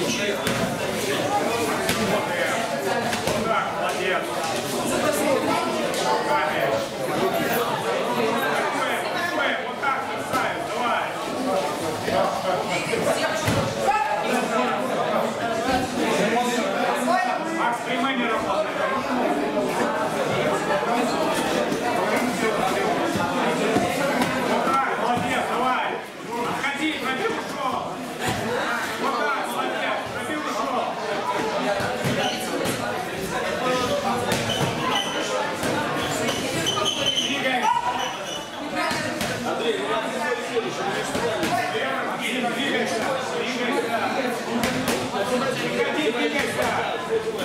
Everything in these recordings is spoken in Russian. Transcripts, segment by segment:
мячи. Вот так, молодец. Руками. Вот так, красавец, давай.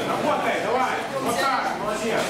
Работай, давай. Вот так, молодец.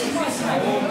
どうも。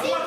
Six.